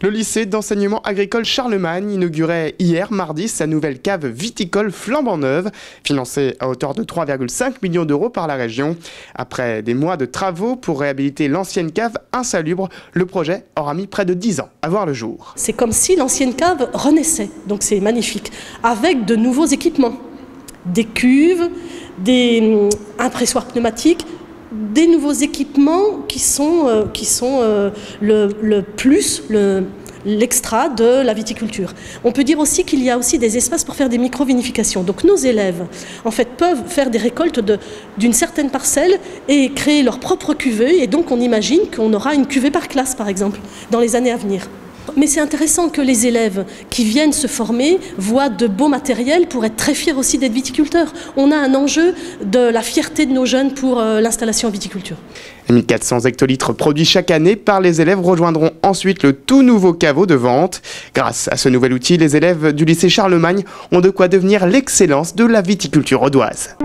Le lycée d'enseignement agricole Charlemagne inaugurait hier mardi sa nouvelle cave viticole flambant neuve, financée à hauteur de 3,5 millions d'euros par la région. Après des mois de travaux pour réhabiliter l'ancienne cave insalubre, le projet aura mis près de 10 ans à voir le jour. C'est comme si l'ancienne cave renaissait, donc c'est magnifique, avec de nouveaux équipements, des cuves, des hum, impressoirs pneumatiques, des nouveaux équipements qui sont, euh, qui sont euh, le, le, plus, le, l'extra de la viticulture. On peut dire aussi qu'il y a aussi des espaces pour faire des micro-vinifications. Donc nos élèves, en fait, peuvent faire des récoltes d'une certaine parcelle et créer leur propre cuvée. Et donc on imagine qu'on aura une cuvée par classe, par exemple, dans les années à venir. Mais c'est intéressant que les élèves qui viennent se former voient de beaux matériels pour être très fiers aussi d'être viticulteurs. On a un enjeu de la fierté de nos jeunes pour euh, l'installation en viticulture. 1400 hectolitres produits chaque année par les élèves rejoindront ensuite le tout nouveau caveau de vente. Grâce à ce nouvel outil, les élèves du lycée Charlemagne ont de quoi devenir l'excellence de la viticulture audoise.